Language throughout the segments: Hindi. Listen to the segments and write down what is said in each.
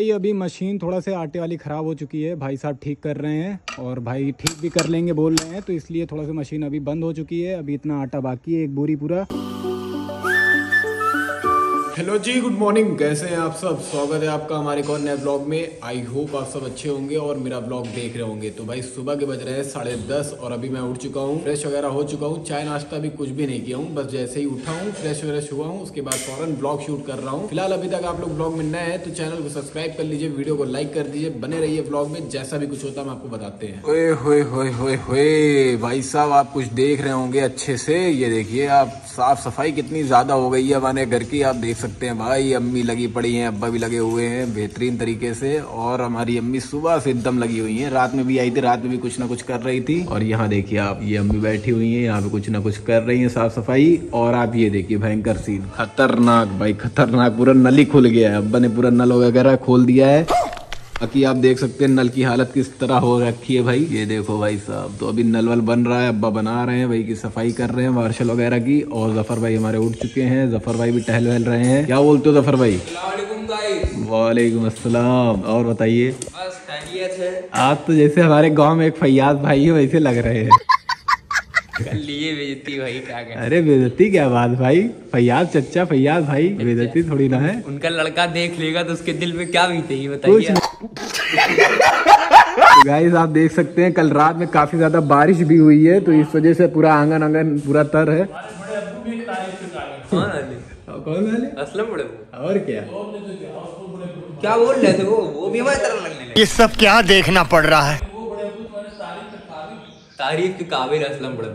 भाई, अभी मशीन थोड़ा से आटे वाली ख़राब हो चुकी है। भाई साहब ठीक कर रहे हैं और भाई ठीक भी कर लेंगे, बोल रहे हैं तो इसलिए थोड़ा सा मशीन अभी बंद हो चुकी है। अभी इतना आटा बाकी है, एक बोरी पूरा। हेलो जी गुड मॉर्निंग कैसे हैं आप सब? स्वागत है आपका हमारे एक और नए ब्लॉग में। आई होप आप सब अच्छे होंगे और मेरा ब्लॉग देख रहे होंगे। तो भाई, सुबह के बज रहे हैं साढ़े दस और अभी मैं उठ चुका हूँ। फ्रेश वगैरह हो चुका हूँ। चाय नाश्ता भी कुछ भी नहीं किया हूँ। बस जैसे ही उठा हूँ फ्रेश व्रेश हुआ हूँ। उसके बाद फ़ौरन ब्लॉग शूट कर रहा हूँ। फ़िलहाल अभी तक आप लोग ब्लॉग में नए हैं तो चैनल को सब्सक्राइब कर लीजिए वीडियो को लाइक कर दीजिए, बने रहिए ब्लॉग में। जैसा भी कुछ होता है, हम आपको बताते हैं। भाई साहब, आप कुछ देख रहे होंगे अच्छे से। ये देखिए, आप साफ़ सफ़ाई कितनी ज़्यादा हो गई है। हमारे घर की आप देख सकते हैं भाई। अम्मी लगी पड़ी हैं, अब्बा भी लगे हुए हैं बेहतरीन तरीके से। और हमारी अम्मी सुबह से एकदम लगी हुई हैं। रात में भी आई थी, रात में भी कुछ ना कुछ कर रही थी। और यहाँ देखिए आप, ये अम्मी बैठी हुई हैं, यहाँ पे कुछ ना कुछ कर रही हैं साफ़ सफ़ाई। और आप ये देखिए, भयंकर सीन खतरनाक भाई, खतरनाक, पूरा नली खुल गया है। अब्बा ने पूरा नल वगैरह खोल दिया है। बाकी आप देख सकते हैं नल की हालत किस तरह हो रखी है भाई। ये देखो भाई साहब तो अभी नल वल बन रहा है अब्बा बना रहे हैं भाई की सफ़ाई कर रहे हैं मार्शल वगैरह की और ज़फ़र भाई हमारे उठ चुके हैं ज़फ़र भाई भी टहल वहल रहे हैं। क्या बोलते हो ज़फ़र भाई? वालेकुम असलम और बताइए? आप तो जैसे हमारे गाँव में एक फैयाज भाई है वैसे लग रहे हैं। लिए बेइज्जती भाई क्या करें अरे बेजती क्या बात भाई? फैयाज चच्चा फैयाज भाई बेजती थोड़ी ना है। उनका लड़का देख लेगा तो उसके दिल में क्या बीतेगी बताइए गाइस आप। देख सकते हैं कल रात में काफ़ी ज़्यादा बारिश भी हुई है तो इस वजह से पूरा आँगन आँगन पूरा तर है। कौन वाले? असलम बड़े और क्या? क्या बोल रहे थे वो? वो भी हमारी तरह लगने लगे। ये सब क्या देखना पड़ रहा है? तारीफ़ के काबिल असलम बड़े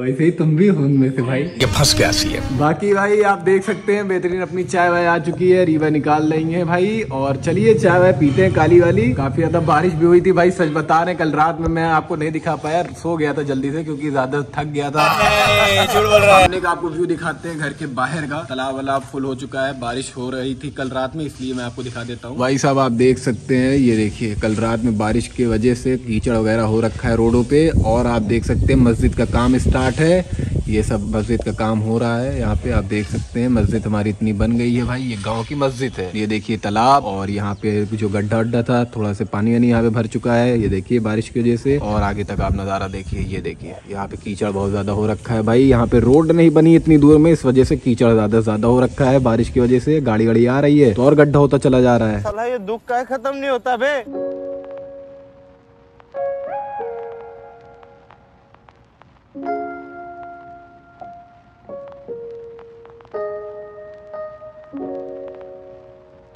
वैसे ही तुम भी हो उनमें से भाई। ये फंस गया सी बाकी भाई आप देख सकते हैं बेहतरीन अपनी चाय वाय आ चुकी है रीवा निकाल रही है भाई। और चलिए चाय वाय पीते हैं काली वाली। काफ़ी ज़्यादा बारिश भी हुई थी भाई सच बता रहे कल रात में मैं आपको नहीं दिखा पाया सो गया था जल्दी से क्योंकि ज़्यादा थक गया था। सामने का आपको व्यू दिखाते हैं घर के बाहर का। तालाब वालाब फुल हो चुका है बारिश हो रही थी कल रात में इसलिए मैं आपको दिखा देता हूँ। भाई साहब आप देख सकते हैं ये देखिए कल रात में बारिश की वजह से कीचड़ वगैरह हो रखा है रोडों पे और आप देख सकते हैं मस्जिद का काम स्टार्ट है। ये सब मस्जिद का काम हो रहा है। यहाँ पे आप देख सकते हैं मस्जिद हमारी इतनी बन गई है भाई। ये गाँव की मस्जिद है। ये देखिए तालाब और यहाँ पे जो गड्ढा उड्ढा था, थोड़ा से पानी वानी यहाँ पे भर चुका है। ये देखिए बारिश की वजह से। और आगे तक आप नज़ारा देखिए, ये देखिए। यहाँ पे कीचड़ बहुत ज़्यादा हो रखा है भाई। यहाँ पे रोड नहीं बनी इतनी दूर में, इस वजह से कीचड़ ज़्यादा ज़्यादा हो रखा है। बारिश की वजह से गाड़ी गाड़ी आ रही है तो और गड्ढा होता चला जा रहा है। ये दुख का खत्म नहीं होता, बे।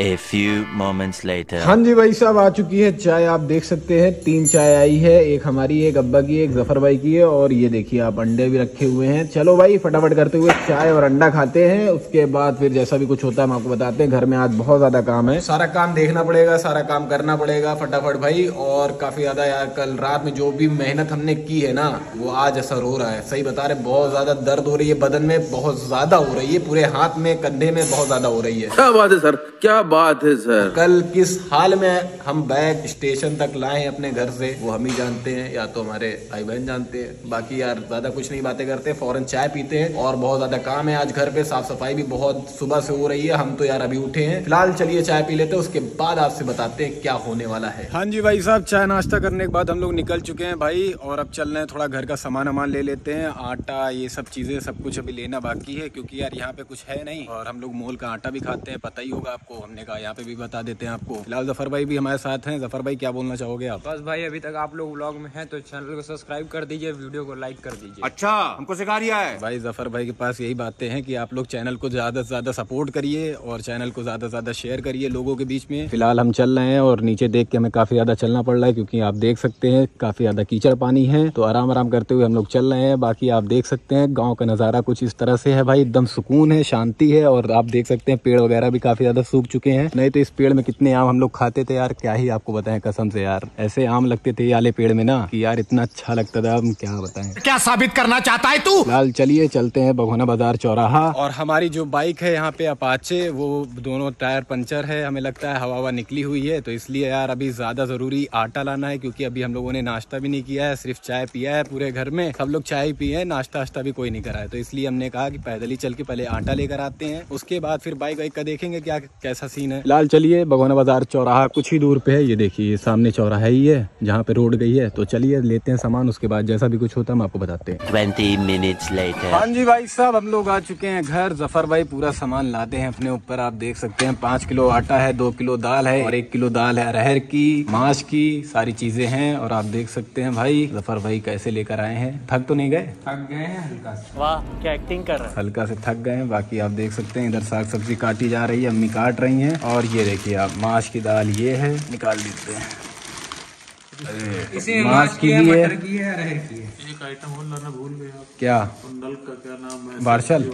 A few moments later. हाँ जी भाई साहब आ चुकी है चाय। आप देख सकते हैं तीन चाय आई है। एक हमारी एक अब्बा की एक ज़फ़र भाई की है। और ये देखिए आप अंडे भी रखे हुए हैं। चलो भाई फटाफट करते हुए चाय और अंडा खाते हैं। उसके बाद फिर जैसा भी कुछ होता है हम आपको बताते हैं। घर में आज बहुत ज़्यादा काम है। सारा काम देखना पड़ेगा सारा काम करना पड़ेगा फटाफट भाई। और काफ़ी ज़्यादा यार कल रात में जो भी मेहनत हमने की है ना वो आज असर हो रहा है। सही बता रहे बहुत ज़्यादा दर्द हो रही है बदन में बहुत ज़्यादा हो रही है पूरे हाथ में कंधे में बहुत ज़्यादा हो रही है। क्या बात है सर? क्या बात है सर। कल किस हाल में हम बैग स्टेशन तक लाए अपने घर से वो हम ही जानते हैं या तो हमारे भाई बहन जानते हैं। बाकी यार ज़्यादा कुछ नहीं बातें करते फ़ौरन चाय पीते हैं और बहुत ज़्यादा काम है आज घर पे साफ़ सफ़ाई भी बहुत सुबह से हो रही है हम तो यार अभी उठे हैं। फ़िलहाल चलिए चाय पी लेते हैं उसके बाद आपसे बताते हैं क्या होने वाला है। हाँ जी भाई साहब चाय नाश्ता करने के बाद हम लोग निकल चुके हैं भाई और अब चल रहे हैं थोड़ा घर का सामान वामान ले लेते हैं आटा ये सब चीज़ें सब कुछ अभी लेना बाकी है क्योंकि यार यहाँ पे कुछ है नहीं और हम लोग मोल का आटा भी खाते हैं पता ही होगा आपको हमने कहा यहाँ पे भी बता देते हैं आपको। फ़िलहाल ज़फ़र भाई भी हमारे साथ हैं। ज़फ़र भाई क्या बोलना चाहोगे आप? बस भाई अभी तक आप लोग ब्लॉग में हैं तो चैनल को सब्सक्राइब कर दीजिए वीडियो को लाइक कर दीजिए। अच्छा हमको सिखा रिया है। भाई ज़फ़र भाई के पास यही बातें हैं की आप लोग चैनल को ज़्यादा से ज़्यादा सपोर्ट करिए और चैनल को ज़्यादा से ज़्यादा शेयर करिए लोगों के बीच में। फ़िलहाल हम चल रहे हैं और नीचे देख के हमें काफ़ी ज़्यादा चलना पड़ रहा है क्योंकि आप देख सकते हैं काफ़ी ज़्यादा कीचड़ पानी है। तो आराम आराम करते हुए हम लोग चल रहे हैं। बाकी आप देख सकते हैं गाँव का नज़ारा कुछ इस तरह से है भाई। एकदम सुकून है शांति है और आप देख सकते हैं पेड़ वगैरह भी काफ़ी ज़्यादा सूख चुके हैं नहीं तो इस पेड़ में कितने आम हम लोग खाते थे यार क्या ही आपको बताएँ कसम से यार। ऐसे आम लगते थे ये वाले पेड़ में ना कि यार इतना अच्छा लगता था हम क्या बताएँ। क्या साबित करना चाहता है तू? फ़िलहाल चलिए चलते हैं भगोना बाज़ार चौराहा। और हमारी जो बाइक है यहाँ पे अपाचे वो दोनों टायर पंचर है हमें लगता है हवा हवा निकली हुई है तो इसलिए यार अभी ज़्यादा ज़रूरी आटा लाना है क्योंकि अभी हम लोगों ने नाश्ता भी नहीं किया है सिर्फ़ चाय पिया है पूरे घर में। सब लोग चाय पिए हैं नाश्ता वाश्ता भी कोई नहीं करा है। तो इसलिए हमने कहा कि पैदल ही चल के पहले आटा लेकर आते हैं। उसके बाद फिर बाइक वाइक का देखेंगे क्या कैसा सीन है। फ़िलहाल चलिए भगवाना बाज़ार चौराहा कुछ ही दूर पे है। ये देखिए ये सामने चौराहा ही है जहाँ पे रोड गई है। तो चलिए लेते हैं सामान उसके बाद जैसा भी कुछ होता है हम आपको बताते हैं। 20 minutes later. हाँ जी भाई साहब हम लोग आ चुके हैं घर। ज़फ़र भाई पूरा सामान लाते हैं अपने ऊपर। आप देख सकते हैं पाँच किलो आटा है दो किलो दाल है और एक किलो दाल है अरहर की माश की सारी चीज़ें हैं। और आप देख सकते हैं भाई ज़फ़र भाई कैसे लेकर आए हैं। थक तो नहीं गए? थक गए हैं हल्का से। वाह क्या एक्टिंग कर रहा है। हल्का से थक गए हैं। बाकी आप देख सकते हैं इधर साग सब्ज़ी काटी जा रही है अम्मी काट रही हैं। और ये देखिए आप माश की दाल ये है। निकाल देते हैं। इसी में माश माश की की है भी है। मटर की है? अरहर की है क्या बार्शल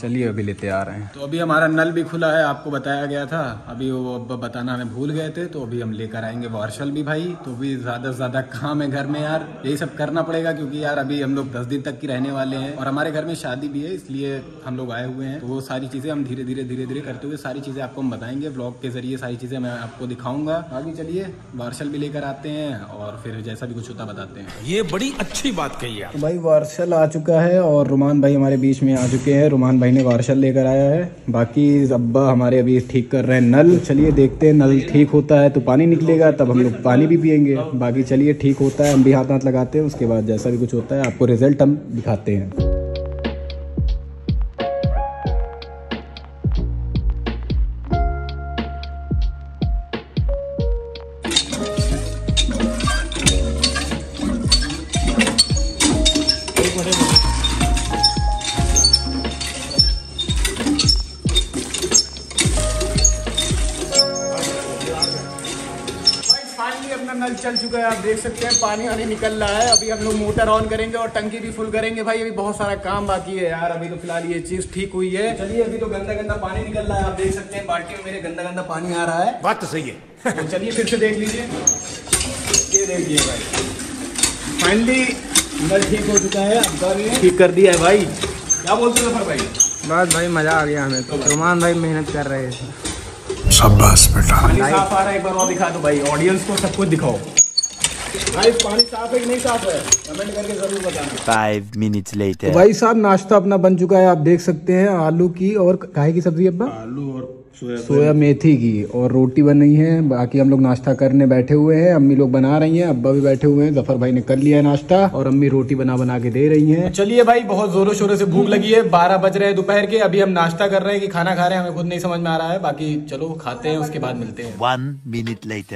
चलिए अभी लेते आ रहे हैं। तो अभी हमारा नल भी खुला है आपको बताया गया था। अभी वो अब बताना हमें भूल गए थे तो अभी हम लेकर आएँगे वार्शल भी भाई। तो भी ज़्यादा से ज़्यादा काम है घर में यार। यही सब करना पड़ेगा क्योंकि यार अभी हम लोग दस दिन तक की रहने वाले हैं। और हमारे घर में शादी भी है इसलिए हम लोग आए हुए हैं। तो वो सारी चीज़ें हम धीरे धीरे धीरे धीरे करते हुए सारी चीज़ें आपको हम बताएँगे। ब्लॉग के ज़रिए सारी चीज़ें मैं आपको दिखाऊँगा। आगे चलिए वार्शल भी लेकर आते हैं और फिर जैसा भी कुछ होता बताते हैं। ये बड़ी अच्छी बात कही है तो भाई वार्शल आ चुका है और रुमान भाई हमारे बीच में आ चुके हैं। रुमान भाई ने वार्शल लेकर आया है। बाकी अब्बा हमारे अभी ठीक कर रहे हैं। नल चलिए देखते हैं नल ठीक होता है तो पानी निकलेगा तब हम लोग पानी भी पियेंगे। बाकी चलिए ठीक होता है हम भी हाथ हाथ लगाते हैं उसके बाद जैसा भी कुछ होता है आपको रिज़ल्ट हम दिखाते हैं। नल चल चुका है आप देख सकते हैं पानी वानी निकल रहा है। अभी हम लोग मोटर ऑन करेंगे और टंकी भी फुल करेंगे। भाई अभी बहुत सारा काम बाकी है यार अभी तो फ़िलहाल ये चीज़ ठीक हुई है। चलिए अभी तो गंदा गंदा पानी निकल रहा है आप देख सकते हैं बाल्टी में मेरे गंदा गंदा पानी आ रहा है। बात तो सही है। तो चलिए फिर से देख लीजिए। ये देखिए भाई। फाइनली नल ठीक हो चुका है ठीक कर दिया है भाई। क्या बोलते हो भाई? बस भाई मज़ा आ गया हमें तो। रुमान भाई मेहनत कर रहे हैं। शाबाश बेटा। पानी साफ़ आ रहा है एक बार और दिखा दो भाई। ऑडियंस को सब कुछ दिखाओ। भाई पानी साफ़ है कि नहीं साफ़ है? कमेंट करके ज़रूर बताना। Five मिनट्स लेटर तो भाई साहब नाश्ता अपना बन चुका है आप देख सकते हैं आलू की और गाय की सब्ज़ी अब्बा। आलू और सोया मेथी की और रोटी बन रही है बाकी हम लोग नाश्ता करने बैठे हुए हैं अम्मी लोग बना रही हैं अब्बा भी बैठे हुए हैं ज़फ़र भाई ने कर लिया है नाश्ता और अम्मी रोटी बना बना के दे रही हैं। चलिए भाई बहुत जोरों शोरों से भूख लगी है बारह बज रहे हैं दोपहर के अभी हम नाश्ता कर रहे हैं कि खाना खा रहे हैं हमें खुद नहीं समझ में आ रहा है बाकी चलो खाते हैं उसके बाद मिलते हैं.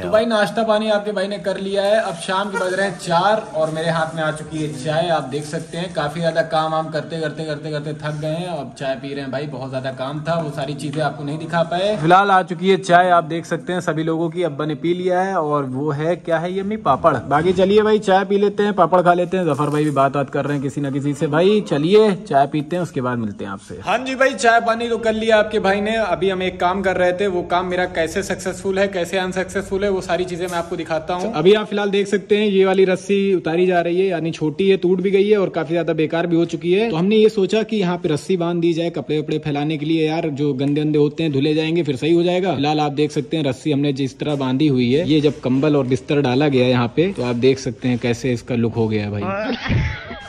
तो भाई नाश्ता पानी आपके भाई ने कर लिया है अब शाम के बज रहे हैं चार और मेरे हाथ में आ चुकी है चाय आप देख सकते हैं काफ़ी ज़्यादा काम वाम करते करते करते करते थक गए हैं अब चाय पी रहे हैं भाई बहुत ज़्यादा काम था वो सारी चीज़ें आपको नहीं दिखा पाए फ़िलहाल आ चुकी है चाय आप देख सकते हैं सभी लोगों की अब्बा ने पी लिया है और वो है क्या है ये अम्मी पापड़। बाकी चलिए भाई चाय पी लेते हैं पापड़ खा लेते हैं ज़फ़र भाई भी बात बात कर रहे हैं किसी ना किसी से। भाई चलिए चाय पीते हैं उसके बाद मिलते हैं आपसे। हाँ जी भाई चाय पानी तो कर लिया आपके भाई ने। अभी हम एक काम कर रहे थे वो काम मेरा कैसे सक्सेसफुल है कैसे अनसक्सेसफुल है वो सारी चीज़ें मैं आपको दिखाता हूँ। अभी आप फ़िलहाल देख सकते हैं ये वाली रस्सी उतारी जा रही है यानी छोटी है टूट भी गई है और काफ़ी ज़्यादा बेकार भी हो चुकी है। तो हमने ये सोचा कि यहाँ पे रस्सी बाँध दी जाए कपड़े वपड़े फैलाने के लिए यार जो गंदे गंदे होते हैं धुले जाएँगे फिर सही हो जाएगा। फ़िलहाल आप देख सकते हैं रस्सी हमने जिस तरह बांधी हुई है ये जब कंबल और बिस्तर डाला गया यहाँ पे तो आप देख सकते हैं कैसे इसका लुक हो गया भाई।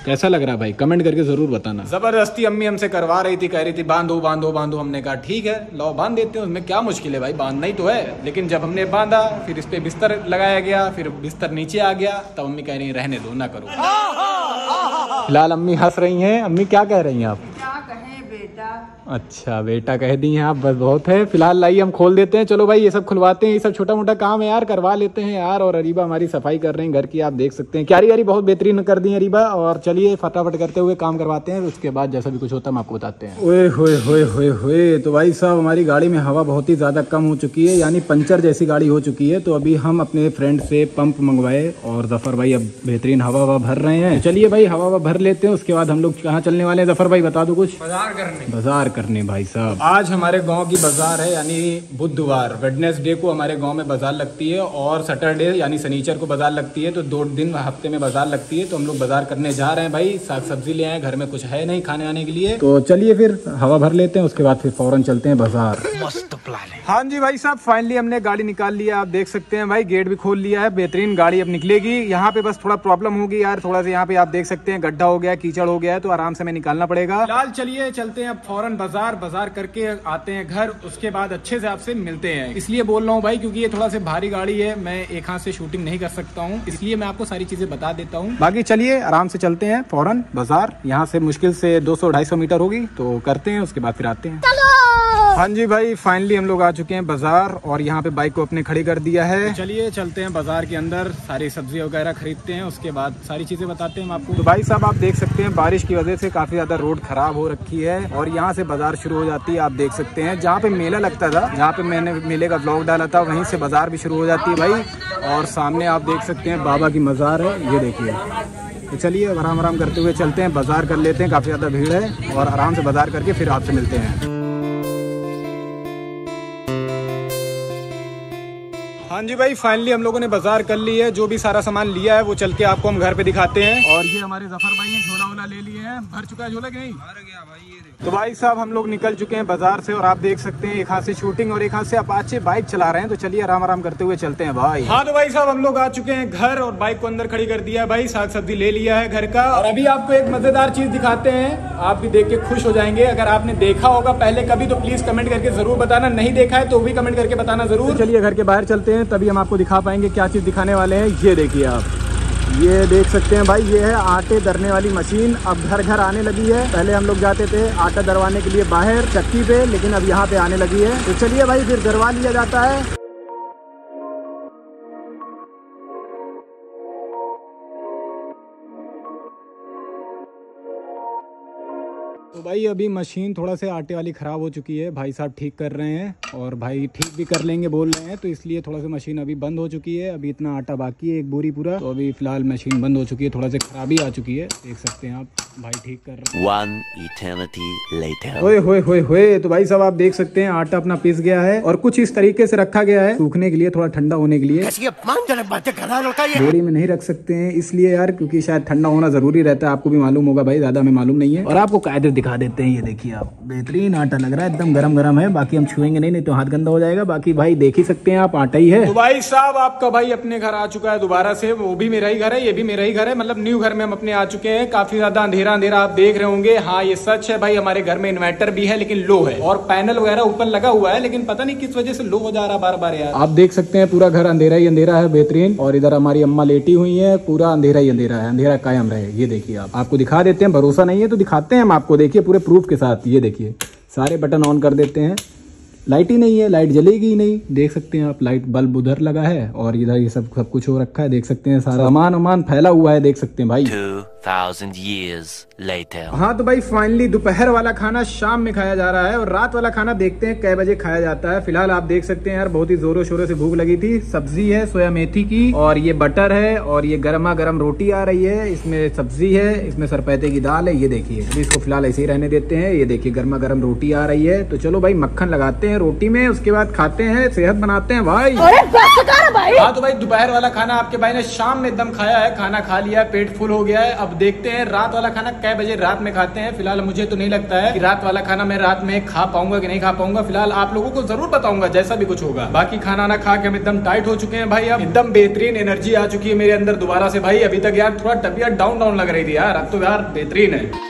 कैसा लग रहा है भाई? कमेंट करके ज़रूर बताना। ज़बरदस्ती अम्मी हमसे करवा रही थी कह रही थी बांधो बांधो बांधो। हमने कहा ठीक है लो बाँध देते हैं उसमें क्या मुश्किल है भाई? बांधना ही तो है। लेकिन जब हमने बांधा फिर इस पे बिस्तर लगाया गया फिर बिस्तर नीचे आ गया तब अम्मी कह रही रहने दो ना करो। फ़िलहाल अम्मी हंस रही है। अम्मी क्या कह रही है आप? बेटा। अच्छा बेटा कह दी हैं आप बस बहुत है। फ़िलहाल लाइए हम खोल देते हैं। चलो भाई ये सब खुलवाते हैं। ये सब छोटा मोटा काम है यार करवा लेते हैं यार। और अरीबा हमारी सफ़ाई कर रहे हैं घर की आप देख सकते हैं। क्यारी वारी बहुत बेहतरीन कर दी है अरीबा। और चलिए फटाफट करते हुए काम करवाते हैं। उसके बाद जैसा भी कुछ होता है हम आपको बताते हैं। ओए होए होए होए होए। तो भाई साहब हमारी गाड़ी में हवा बहुत ही ज़्यादा कम हो चुकी है। यानी पंचर जैसी गाड़ी हो चुकी है। तो अभी हम अपने फ्रेंड से पंप मंगवाए। और ज़फ़र भाई अब बेहतरीन हवा हवा भर रहे हैं। चलिए भाई हवा हवा भर लेते हैं। उसके बाद हम लोग कहाँ चलने वाले हैं? ज़फ़र भाई बता दो कुछ। बाज़ार करने बाज़ार करने भाई साहब। आज हमारे गाँव की बाज़ार है यानी बुधवार। वेडनेसडे को हमारे गाँव में बाज़ार लगती है और सैटरडे यानी शनिचर को बाज़ार लगती है तो दो दिन हफ़्ते में बाज़ार लगती है तो हम लोग बाज़ार करने जा रहे हैं भाई। साग सब्ज़ी ले आए घर में कुछ है नहीं खाने आने के लिए। तो चलिए फिर हवा भर लेते हैं उसके बाद फिर फ़ौरन चलते हैं बाज़ार। मस्त प्लान है। हाँ जी भाई साहब फाइनली हमने गाड़ी निकाल लिया आप देख सकते हैं भाई गेट भी खोल लिया है बेहतरीन गाड़ी अब निकलेगी। यहाँ पे बस थोड़ा प्रॉब्लम होगी यार थोड़ा सा यहाँ पे आप देख सकते हैं गड्ढा हो गया कीचड़ हो गया है तो आराम से हमें निकालना पड़ेगा। फ़िलहाल चलिए चलते हैं, अब फ़ौरन बाज़ार बाज़ार करके आते हैं घर, उसके बाद अच्छे से आपसे मिलते हैं। इसलिए बोल रहा हूँ भाई, क्योंकि ये थोड़ा सा भारी गाड़ी है, मैं एक हाथ से शूटिंग नहीं कर सकता हूँ। इसलिए मैं आपको सारी चीज़ें बता देता हूँ। बाकी चलिए, आराम से चलते हैं, फ़ौरन बाज़ार। यहाँ से मुश्किल से दो सौ मीटर होगी तो करते हैं, उसके बाद फिर आते हैं। हाँ जी भाई फाइनली हम लोग आ चुके हैं बाज़ार और यहाँ पे बाइक को अपने खड़ी कर दिया है। चलिए चलते हैं बाज़ार के अंदर सारी सब्ज़ी वगैरह खरीदते हैं उसके बाद सारी चीज़ें बताते हैं हम आपको। तो भाई साहब आप देख सकते हैं बारिश की वजह से काफ़ी ज़्यादा रोड खराब हो रखी है और यहाँ से बाज़ार शुरू हो जाती है आप देख सकते हैं। जहाँ पे मेला लगता था जहाँ पे मैंने मेले का ब्लॉग डाला था वहीं से बाज़ार भी शुरू हो जाती है भाई। और सामने आप देख सकते हैं बाबा की मजार है ये देखिए। तो चलिए आराम आराम करते हुए चलते हैं बाज़ार कर लेते हैं काफ़ी ज़्यादा भीड़ है और आराम से बाज़ार करके फिर आपसे मिलते हैं। हाँ जी भाई फाइनली हम लोगों ने बाज़ार कर ली है। जो भी सारा सामान लिया है वो चल के आपको हम घर पे दिखाते हैं। और ये हमारे ज़फ़र भाई हैं झोला वोला ले लिए हैं। भर चुका है झोला कि नहीं? भर गया भाई ये तो भाई साहब हम लोग निकल चुके हैं बाज़ार से और आप देख सकते हैं एक हाथ से शूटिंग और एक हाथ से आप अच्छे बाइक चला रहे हैं। तो चलिए आराम आराम करते हुए चलते हैं भाई। हाँ तो भाई साहब हम लोग आ चुके हैं घर और बाइक को अंदर खड़ी कर दिया है भाई। साग सब्ज़ी ले लिया है घर का। और अभी आपको एक मज़ेदार चीज़ दिखाते हैं। आप भी देख के खुश हो जाएँगे। अगर आपने देखा होगा पहले कभी तो प्लीज़ कमेंट करके ज़रूर बताना। नहीं देखा है तो भी कमेंट करके बताना ज़रूर। चलिए घर के बाहर चलते हैं। तभी हम आपको दिखा पाएँगे क्या चीज़ दिखाने वाले हैं। ये देखिए आप। ये देख सकते हैं भाई, ये है आटे दरने वाली मशीन। अब घर घर आने लगी है। पहले हम लोग जाते थे आटा दरवाने के लिए बाहर, चक्की पे, लेकिन अब यहाँ पे आने लगी है। तो चलिए भाई, फिर दरवा लिया जाता है। तो भाई अभी मशीन थोड़ा से आटे वाली ख़राब हो चुकी है। भाई साहब ठीक कर रहे हैं और भाई ठीक भी कर लेंगे बोल रहे हैं तो इसलिए थोड़ा सा मशीन अभी बंद हो चुकी है। अभी इतना आटा बाकी है एक बोरी पूरा तो अभी फ़िलहाल मशीन बंद हो चुकी है, थोड़ा सा खराबी आ चुकी है, देख सकते हैं आप। भाई ठीक कर रहे हैं। One eternity later. ओए होए होए होए तो भाई साहब आप देख सकते हैं आटा अपना पीस गया है और कुछ इस तरीके से रखा गया है सूखने के लिए थोड़ा ठंडा होने के लिए। बोरी में नहीं रख सकते हैं इसलिए यार क्योंकि शायद ठंडा होना ज़रूरी रहता है आपको भी मालूम होगा भाई ज़्यादा हमें मालूम नहीं है। और आपको कायदे दिखा देते हैं ये देखिए आप बेहतरीन आटा लग रहा है एकदम गरम गरम है बाकी हम छुएँगे नहीं नहीं तो हाथ गंदा हो जाएगा बाकी भाई देख ही सकते हैं आप आटा ही है। तो भाई साहब आपका भाई अपने घर आ चुका है दोबारा से वो भी मेरा ही घर है ये भी मेरा ही घर है मतलब न्यू घर में हम अपने आ चुके हैं काफ़ी ज़्यादा अंधेरा अंधेरा अंधेरा आप देख रहे होंगे। हाँ ये सच है भाई हमारे घर में इन्वर्टर भी है लेकिन लो है। और पैनल वगैरह ऊपर लगा हुआ है लेकिन पता नहीं किस वजह से लो हो जा रहा बार बार यार। आप देख सकते हैं पूरा घर अंधेरा ही अंधेरा है बेहतरीन। और इधर हमारी अम्मा लेटी हुई है पूरा अंधेरा ही अंधेरा है। अंधेरा कायम रहे ये देखिए आप। आपको दिखा देते हैं भरोसा नहीं है तो दिखाते हैं हम आपको। देखिए पूरे प्रूफ के साथ ये देखिए। सारे बटन ऑन कर देते हैं। लाइट ही नहीं है लाइट जलेगी ही नहीं। देख सकते हैं आप लाइट बल्ब उधर लगा है और इधर ये सब सब कुछ हो रखा है। देख सकते हैं सारा सामान वामान फैला हुआ है देख सकते हैं भाई। Thousand years later. हाँ तो भाई फाइनली दोपहर वाला खाना शाम में खाया जा रहा है और रात वाला खाना देखते हैं कै बजे खाया जाता है। फ़िलहाल आप देख सकते हैं यार बहुत ही जोरों शोरों से भूख लगी थी। सब्ज़ी है सोया मेथी की और ये बटर है और ये गर्मा गर्म रोटी आ रही है। इसमें सब्ज़ी है इसमें सरपैते की दाल है ये देखिए। अभी इसको फ़िलहाल ऐसे ही रहने देते हैं। ये देखिए गर्मा गर्म रोटी आ रही है। तो चलो भाई मक्खन लगाते हैं रोटी में उसके बाद खाते हैं सेहत बनाते हैं। भाई! हाँ तो भाई दोपहर वाला खाना आपके भाई ने शाम में एकदम खाया है। खाना खा लिया है पेट फुल हो गया है। अब देखते हैं, रात वाला खाना कै बजे रात में खाते हैं। फ़िलहाल मुझे तो नहीं लगता है कि रात वाला खाना मैं रात में खा पाऊँगा कि नहीं खा पाऊँगा। फ़िलहाल आप लोगों को ज़रूर बताऊँगा, जैसा भी कुछ होगा। बाकी खाना ना खा के हम एकदम टाइट हो चुके हैं भाई। अब एकदम बेहतरीन एनर्जी आ चुकी है मेरे अंदर दोबारा से भाई। अभी तक यार थोड़ा तबियत डाउन डाउन लग रही थी यार। अब तो यार बेहतरीन है।